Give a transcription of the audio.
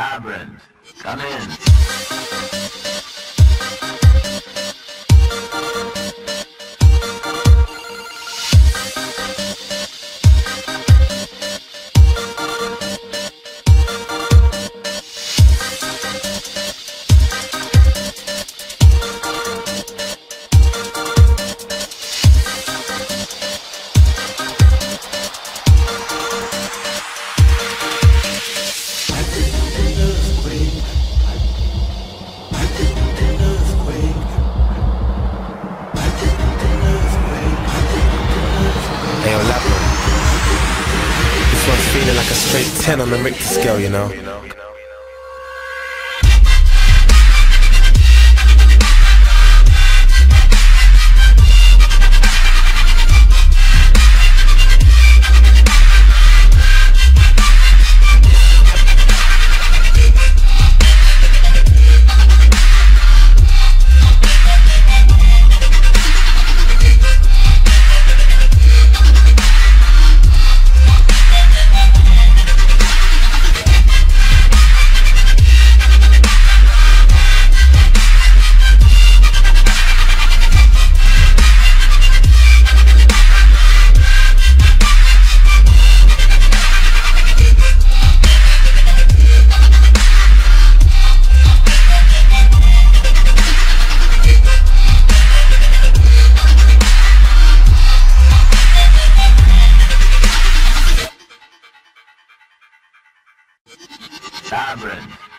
Labyrinth, come in. Hey, yo. This one's feeling like a straight 10 on the Richter scale, you know? Labyrinth,